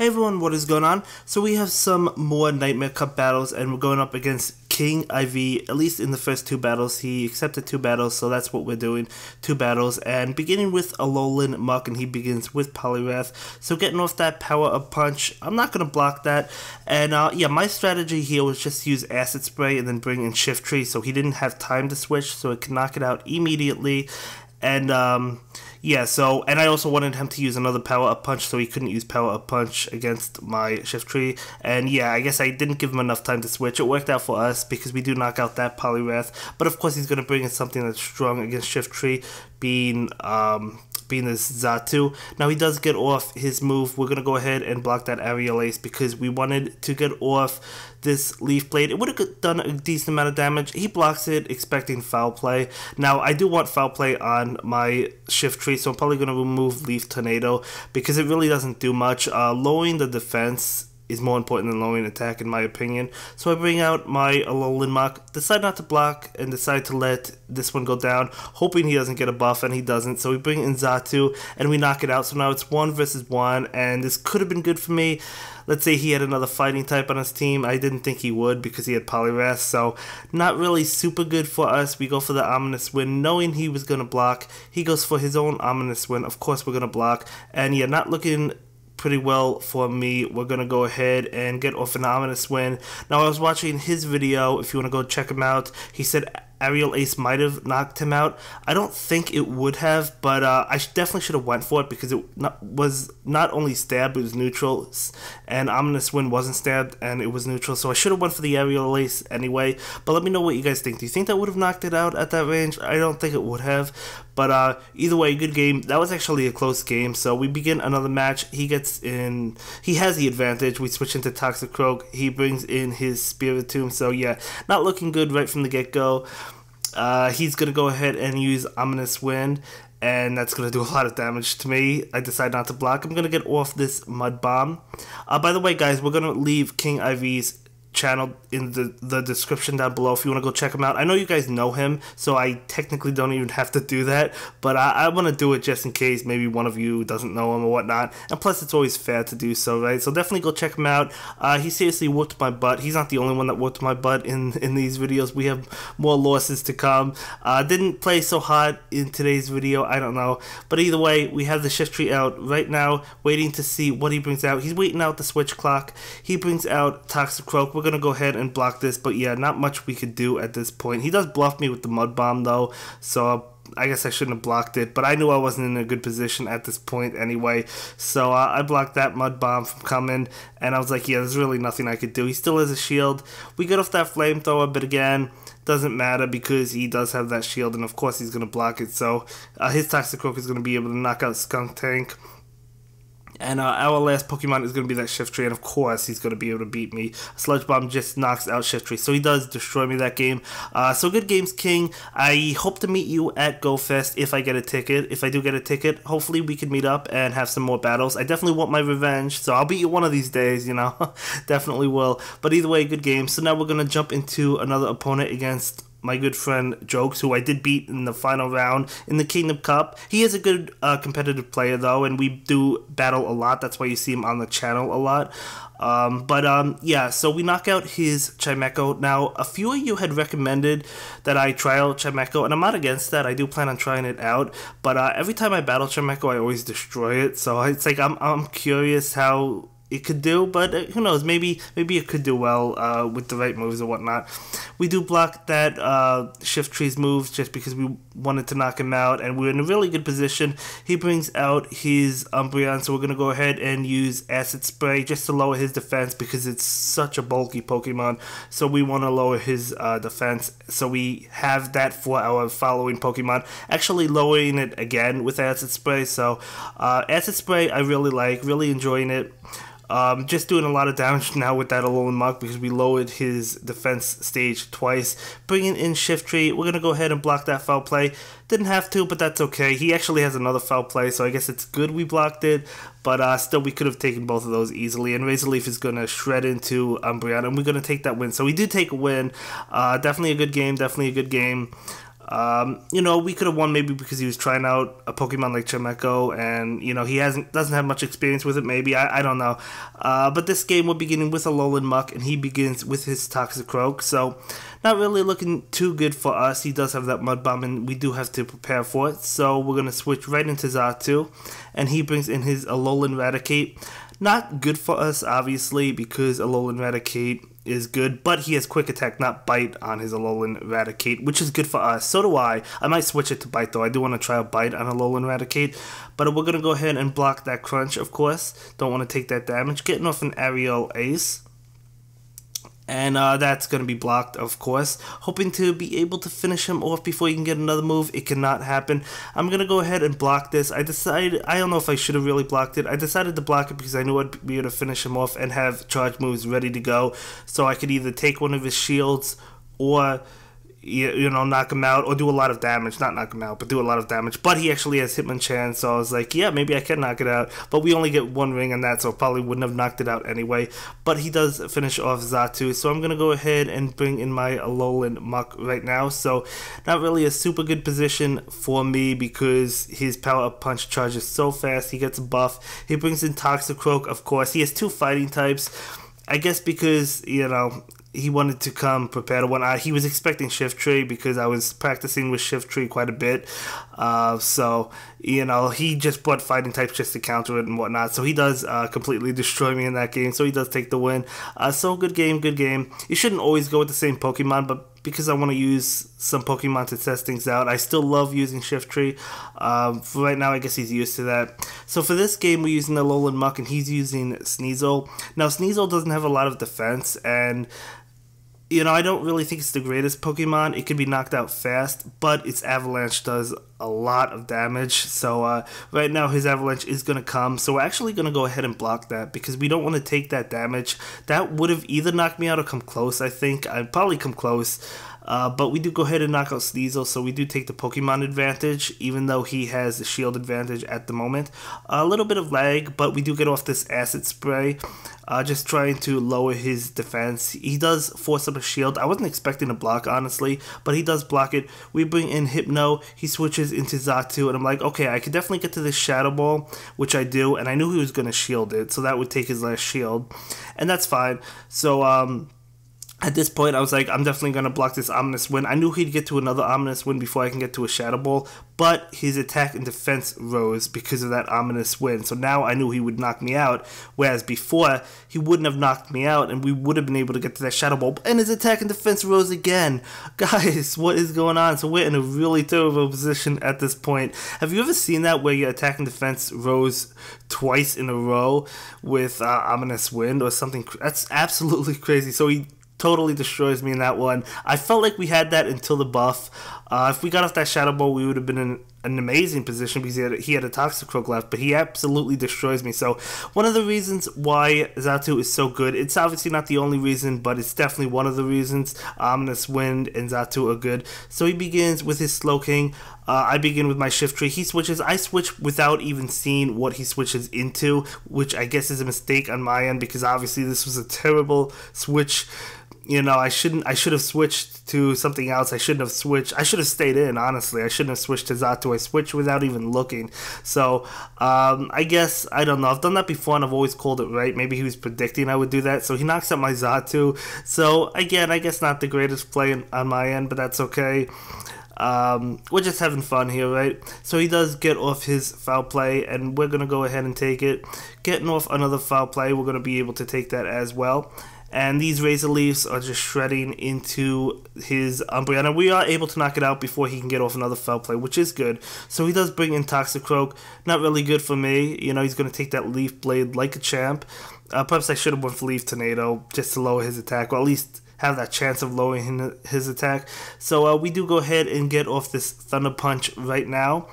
Hey everyone, what is going on? So we have some more Nightmare Cup battles and we're going up against KiengIV, at least in the first two battles. He accepted two battles, so that's what we're doing. Two battles, and beginning with Alolan Muk, and he begins with Poliwrath. So getting off that power up punch, I'm not going to block that. And uh, yeah, my strategy here was just use Acid Spray and then bring in Shiftry, so he didn't have time to switch, so it could knock it out immediately. And um, yeah, so and I also wanted him to use another power up punch, so he couldn't use power up punch against my Shiftry. And yeah, I guess I didn't give him enough time to switch. It worked out for us because we do knock out that Poliwrath. But of course, he's going to bring in something that's strong against Shiftry, being um, being this Xatu. Now he does get off his move. We're going to go ahead and block that Aerial Ace because we wanted to get off this Leaf Blade. It would have done a decent amount of damage. He blocks it, expecting Foul Play. Now I do want Foul Play on my Shiftry, so I'm probably going to remove Leaf Tornado because it really doesn't do much. Uh, lowering the defense is more important than lowering attack in my opinion. So I bring out my Alolan Muk, decide not to block, and decide to let this one go down, hoping he doesn't get a buff, and he doesn't. So we bring in Xatu, and we knock it out. So now it's one versus one, and this could have been good for me. Let's say he had another fighting type on his team. I didn't think he would because he had Poliwrath, so not really super good for us. We go for the Ominous Wind, knowing he was going to block. He goes for his own Ominous Wind. Of course, we're going to block, and yeah, not looking pretty well for me. We're going to go ahead and get off an ominous wind. Now, I was watching his video. If you want to go check him out, he said Aerial Ace might have knocked him out. I don't think it would have, but uh, I definitely should have went for it because it not, was not only stabbed, it was neutral, and Ominous Wind wasn't stabbed and it was neutral, so I should have went for the Aerial Ace anyway. But let me know what you guys think. Do you think that would have knocked it out at that range? I don't think it would have, but uh, either way, good game. That was actually a close game, so we begin another match. He gets in, he has the advantage. We switch into Toxicroak. He brings in his Spiritomb, so yeah, not looking good right from the get-go. Uh, he's going to go ahead and use Ominous Wind, and that's going to do a lot of damage to me. I decide not to block. I'm going to get off this Mud Bomb. Uh, by the way, guys, we're going to leave KiengIV's channel in the, the description down below if you want to go check him out. I know you guys know him, so I technically don't even have to do that, but I, I want to do it just in case maybe one of you doesn't know him or whatnot. And plus, it's always fair to do so, right? So definitely go check him out. Uh, he seriously whooped my butt. He's not the only one that whooped my butt in, in these videos. We have more losses to come. Uh, didn't play so hot in today's video, I don't know. But either way, we have the Shiftry out right now, waiting to see what he brings out. He's waiting out the switch clock. He brings out Toxicroak. We're going to go ahead and block this, but yeah, not much we could do at this point. He does bluff me with the Mud Bomb, though, so I guess I shouldn't have blocked it, but I knew I wasn't in a good position at this point anyway. So uh, I blocked that mud bomb from coming, and I was like, yeah, there's really nothing I could do. He still has a shield. We get off that flamethrower, but again, doesn't matter because he does have that shield, and of course he's going to block it. So uh, his Toxicroak is going to be able to knock out Skuntank. And uh, our last Pokemon is going to be that Shiftry, and of course he's going to be able to beat me. Sludge Bomb just knocks out Shiftry, so he does destroy me that game. Uh, so good games, Kieng. I hope to meet you at GoFest if I get a ticket. If I do get a ticket, hopefully we can meet up and have some more battles. I definitely want my revenge, so I'll beat you one of these days, you know. definitely will. But either way, good game. So now we're going to jump into another opponent against my good friend Jokes, who I did beat in the final round in the Kingdom Cup. He is a good uh, competitive player, though, and we do battle a lot. That's why you see him on the channel a lot. Um, but um, yeah, so we knock out his Chimecho. Now, a few of you had recommended that I try out Chimecho, and I'm not against that. I do plan on trying it out. But uh, every time I battle Chimecho, I always destroy it. So it's like I'm, I'm curious how it could do, but uh, who knows? Maybe maybe it could do well uh, with the right moves or whatnot. We do block that uh, tree's moves just because we wanted to knock him out, and we're in a really good position. He brings out his Umbreon, so we're gonna go ahead and use Acid Spray just to lower his defense because it's such a bulky Pokemon. So we want to lower his uh, defense. So we have that for our following Pokemon. Actually, lowering it again with Acid Spray. So uh, Acid Spray, I really like, really enjoying it. Um, just doing a lot of damage now with that Alolan Muk because we lowered his defense stage twice. Bringing in Shiftry, we're going to go ahead and block that foul play. Didn't have to, but that's okay. He actually has another foul play, so I guess it's good we blocked it. But uh, still, we could have taken both of those easily. And Razor Leaf is going to shred into Umbreon, and we're going to take that win. So we did take a win. Uh, definitely a good game, definitely a good game. Um, you know, we could have won maybe because he was trying out a Pokemon like Chimecho, and you know he hasn't doesn't have much experience with it. Maybe I, I don't know. Uh, but this game we're beginning with a Alolan Muk, and he begins with his Toxicroak. So not really looking too good for us. He does have that Mud Bomb, and we do have to prepare for it. So we're gonna switch right into Xatu, and he brings in his Alolan Raticate. Not good for us, obviously, because Alolan Raticate is good, but he has quick attack, not bite on his Alolan Raticate, which is good for us. So do I. I might switch it to bite though. I do want to try a bite on Alolan Raticate, but we're gonna go ahead and block that crunch, of course. Don't want to take that damage. Getting off an aerial ace and uh, that's going to be blocked, of course. Hoping to be able to finish him off before you can get another move. It cannot happen. I'm going to go ahead and block this. I decided, I don't know if I should have really blocked it. I decided to block it because I knew I'd be able to finish him off and have charge moves ready to go. So I could either take one of his shields or you, you know, knock him out or do a lot of damage. Not knock him out, but do a lot of damage. But he actually has Hitman Hitmonchan, so I was like, yeah, maybe I can knock it out. But we only get one ring on that, so probably wouldn't have knocked it out anyway. But he does finish off Xatu, so I'm to go ahead and bring in my Alolan Muk right now. So not really a super good position for me because his Power Up Punch charges so fast. He gets a buff. He brings in Toxicroak, of course. He has two fighting types. I guess because, you know, he wanted to come prepared when I he was expecting Shiftry because I was practicing with Shiftry quite a bit. Uh, so you know he just brought fighting types just to counter it and whatnot. So he does uh, completely destroy me in that game. So he does take the win. Uh, so good game, good game. You shouldn't always go with the same Pokemon, but because I want to use some Pokemon to test things out. I still love using Shiftry. Um, for right now, I guess he's used to that. So for this game, we're using the Alolan Muk, and he's using Sneasel. Now, Sneasel doesn't have a lot of defense, and you know, I don't really think it's the greatest Pokemon. It can be knocked out fast, but its Avalanche does a lot of damage. So uh, right now his Avalanche is going to come. So we're actually going to go ahead and block that because we don't want to take that damage. That would have either knocked me out or come close, I think. I'd probably come close. Uh, but we do go ahead and knock out Sneasel, so we do take the Pokemon advantage, even though he has the shield advantage at the moment. A little bit of lag, but we do get off this Acid Spray, uh, just trying to lower his defense. He does force up a shield. I wasn't expecting a block, honestly, but he does block it. We bring in Hypno, he switches into Xatu, and I'm like, okay, I could definitely get to this Shadow Ball, which I do, and I knew he was going to shield it, so that would take his last shield, and that's fine. So, um at this point, I was like, I'm definitely going to block this Ominous Wind. I knew he'd get to another Ominous Wind before I can get to a Shadow Ball, but his attack and defense rose because of that Ominous Wind. So now I knew he would knock me out, whereas before, he wouldn't have knocked me out, and we would have been able to get to that Shadow Ball, and his attack and defense rose again. Guys, what is going on? So we're in a really terrible position at this point. Have you ever seen that where your attack and defense rose twice in a row with uh, Ominous Wind or something? That's absolutely crazy. So he totally destroys me in that one. I felt like we had that until the buff. Uh, if we got off that Shadow Ball, we would have been in an amazing position because he had, he had a Toxicroak left, but he absolutely destroys me. So, one of the reasons why Xatu is so good, it's obviously not the only reason, but it's definitely one of the reasons. Ominous Wind and Xatu are good. So, he begins with his Slowking. Uh, I begin with my Shiftry. He switches. I switch without even seeing what he switches into, which I guess is a mistake on my end because obviously this was a terrible switch you know, I shouldn't. I should have switched to something else. I shouldn't have switched. I should have stayed in. Honestly, I shouldn't have switched to Xatu. I switched without even looking. So um, I guess I don't know. I've done that before, and I've always called it right. Maybe he was predicting I would do that. So he knocks out my Xatu. So again, I guess not the greatest play on my end, but that's okay. Um, we're just having fun here, right? So he does get off his foul play, and we're going to go ahead and take it. Getting off another foul play, we're going to be able to take that as well and these razor leaves are just shredding into his Umbreon. We are able to knock it out before he can get off another foul play, which is good. So he does bring in Toxicroak. Not really good for me. You know, he's going to take that Leaf Blade like a champ. Uh, perhaps I should have went for Leaf Tornado just to lower his attack, or at least have that chance of lowering his attack. So uh, we do go ahead and get off this Thunder Punch right now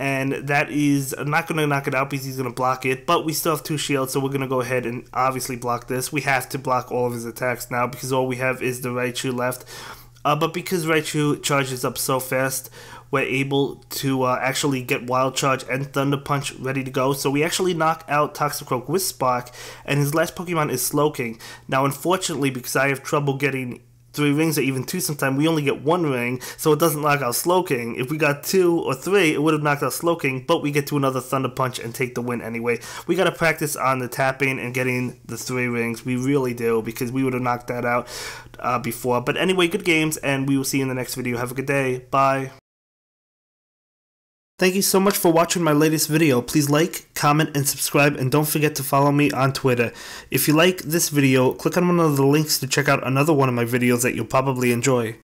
and that is not going to knock it out because he's going to block it, but we still have two shields, so we're going to go ahead and obviously block this. We have to block all of his attacks now because all we have is the Raichu left. Uh, but because Raichu charges up so fast, we're able to uh, actually get Wild Charge and Thunder Punch ready to go. So we actually knock out Toxicroak with Spark, and his last Pokemon is Slowking. Now, unfortunately, because I have trouble getting three rings or even two sometimes, we only get one ring, so it doesn't knock out Slowking. If we got two or three, it would have knocked out Slowking, but we get to another Thunder Punch and take the win anyway. We got to practice on the tapping and getting the three rings. We really do, because we would have knocked that out uh, before. But anyway, good games, and we will see you in the next video. Have a good day. Bye. Thank you so much for watching my latest video. Please like, comment, and subscribe, and don't forget to follow me on Twitter. If you like this video, click on one of the links to check out another one of my videos that you'll probably enjoy.